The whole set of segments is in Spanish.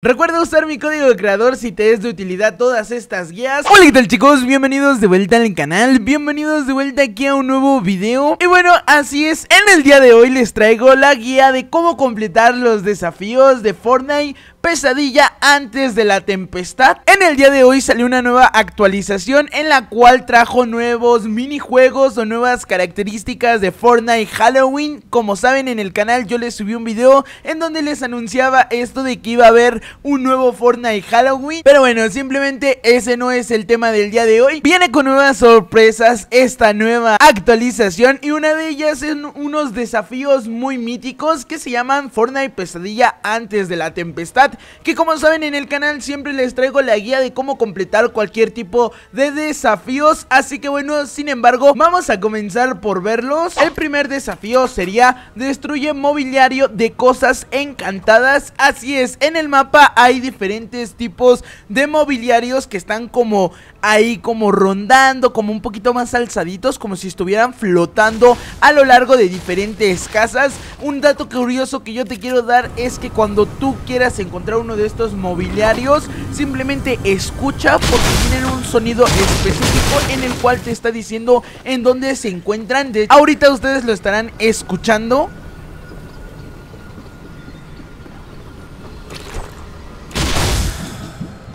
Recuerda usar mi código de creador si te es de utilidad todas estas guías. Hola qué tal chicos, bienvenidos de vuelta al canal Bienvenidos de vuelta aquí a un nuevo video. Y bueno, así es, en el día de hoy les traigo la guía de cómo completar los desafíos de Fortnite pesadilla antes de la tempestad. En el día de hoy salió una nueva actualización en la cual trajo nuevos minijuegos o nuevas características de Fortnite Halloween. Como saben en el canal yo les subí un video en donde les anunciaba esto de que iba a haber un nuevo Fortnite Halloween. Pero bueno, simplemente ese no es el tema del día de hoy. Viene con nuevas sorpresas esta nueva actualización y una de ellas es unos desafíos muy míticos que se llaman Fortnite pesadilla antes de la tempestad que como saben en el canal siempre les traigo la guía de cómo completar cualquier tipo de desafíos, así que bueno, sin embargo, vamos a comenzar por verlos. El primer desafío sería destruye mobiliario de cosas encantadas, así es, en el mapa hay diferentes tipos de mobiliarios que están como ahí como rondando, como un poquito más alzaditos, como si estuvieran flotando a lo largo de diferentes casas. Un dato curioso que yo te quiero dar es que cuando tú quieras encontrar uno de estos mobiliarios, simplemente escucha porque tienen un sonido específico en el cual te está diciendo en dónde se encuentran. De ahorita ustedes lo estarán escuchando.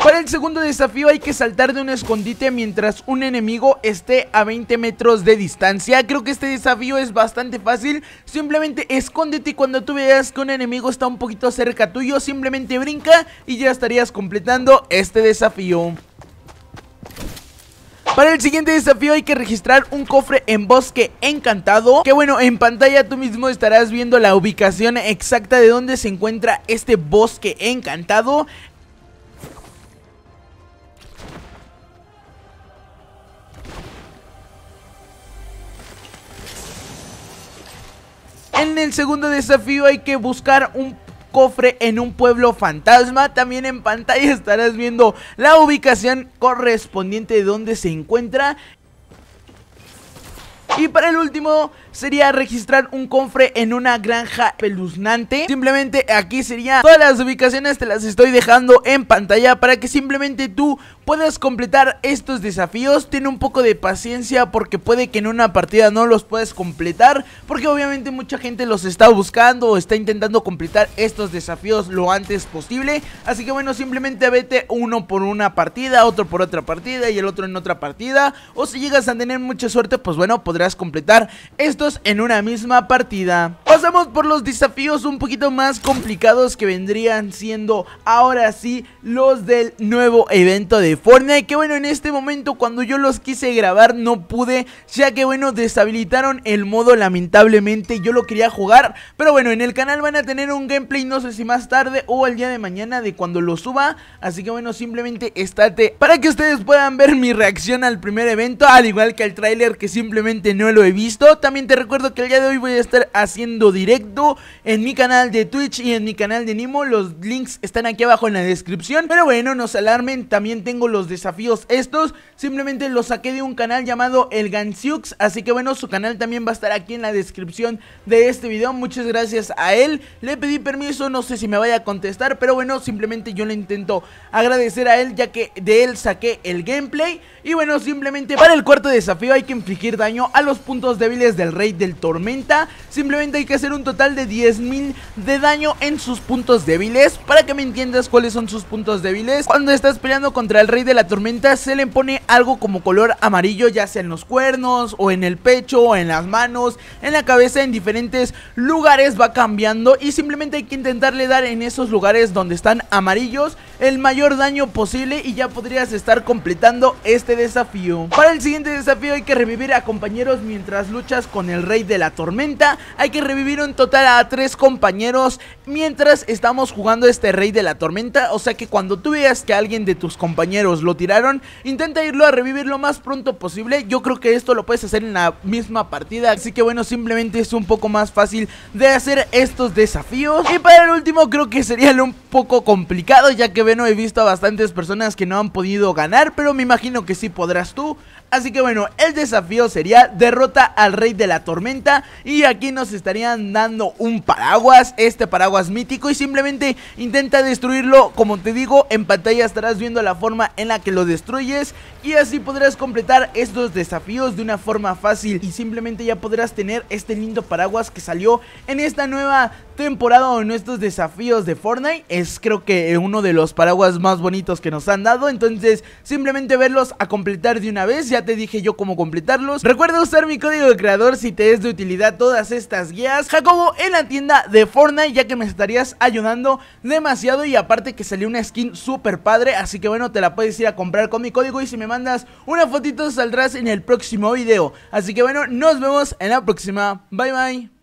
Para el segundo desafío hay que saltar de un escondite mientras un enemigo esté a 20 metros de distancia. Creo que este desafío es bastante fácil. Simplemente escóndete cuando tú veas que un enemigo está un poquito cerca tuyo Simplemente brinca y ya estarías completando este desafío. Para el siguiente desafío hay que registrar un cofre en bosque encantado Que bueno, en pantalla tú mismo estarás viendo la ubicación exacta de dónde se encuentra este bosque encantado En el segundo desafío hay que buscar un cofre en un pueblo fantasma. También en pantalla estarás viendo la ubicación correspondiente de donde se encuentra. Y para el último sería registrar un cofre en una granja peluznante Simplemente aquí sería todas las ubicaciones te las estoy dejando en pantalla para que simplemente tú puedas completar estos desafíos. Tiene un poco de paciencia porque puede que en una partida no los puedas completar. Porque obviamente mucha gente los está buscando o está intentando completar estos desafíos lo antes posible. Así que bueno, simplemente vete uno por una partida, otro por otra partida y el otro en otra partida. O si llegas a tener mucha suerte, pues bueno, podrás completar estos en una misma partida. Pasamos por los desafíos un poquito más complicados que vendrían siendo ahora sí los del nuevo evento de Fortnite Que bueno, en este momento cuando yo los quise grabar no pude Ya que bueno, deshabilitaron el modo lamentablemente Yo lo quería jugar Pero bueno, en el canal van a tener un gameplay no sé si más tarde o el día de mañana de cuando lo suba Así que bueno, simplemente estate para que ustedes puedan ver mi reacción al primer evento Al igual que al tráiler que simplemente no lo he visto También te recuerdo que el día de hoy voy a estar haciendo directo en mi canal de Twitch y en mi canal de Nimo. Los links están aquí abajo en la descripción. Pero bueno, no se alarmen, también tengo los desafíos estos. Simplemente los saqué de un canal llamado El Gansiux Así que bueno, su canal también va a estar aquí en la descripción de este video. Muchas gracias a él. Le pedí permiso, no sé si me vaya a contestar Pero bueno, simplemente yo le intento agradecer a él Ya que de él saqué el gameplay. Y bueno, simplemente para el cuarto desafío hay que infligir daño a los puntos débiles del Rey del Tormenta. Simplemente hay que hacer un total de 10.000 de daño en sus puntos débiles. Para que me entiendas cuáles son sus puntos débiles. Cuando estás peleando contra el Rey de la Tormenta se le pone algo como color amarillo ya sea en los cuernos o en el pecho o en las manos, en la cabeza, en diferentes lugares va cambiando. Y simplemente hay que intentarle dar en esos lugares donde están amarillos el mayor daño posible y ya podrías estar completando este desafío. Para el siguiente desafío hay que revivir a compañeros mientras luchas con el rey de la tormenta, hay que revivir un total a tres compañeros mientras estamos jugando este rey de la tormenta, o sea que cuando tú veas que alguien de tus compañeros lo tiraron, intenta irlo a revivir lo más pronto posible. Yo creo que esto lo puedes hacer en la misma partida. Así que bueno, simplemente es un poco más fácil de hacer estos desafíos. Y para el último creo que sería un poco complicado. Ya que bueno, he visto a bastantes personas que no han podido ganar. Pero me imagino que sí podrás tú. Así que bueno, el desafío sería derrota al rey de la tormenta y aquí nos estarían dando un paraguas, este paraguas mítico y simplemente intenta destruirlo, como te digo, en pantalla estarás viendo la forma en la que lo destruyes y así podrás completar estos desafíos de una forma fácil y simplemente ya podrás tener este lindo paraguas que salió en esta nueva temporada o en estos desafíos de Fortnite es creo que uno de paraguas más bonitos que nos han dado. Entonces simplemente verlos a completar de una vez. Ya te dije yo cómo completarlos. Recuerda usar mi código de creador si te es de utilidad todas estas guías. Jacobo en la tienda de Fortnite ya que me estarías ayudando demasiado. Y aparte que salió una skin súper padre. Así que bueno te la puedes ir a comprar con mi código. Y si me mandas una fotito saldrás en el próximo video. Así que bueno nos vemos en la próxima. Bye bye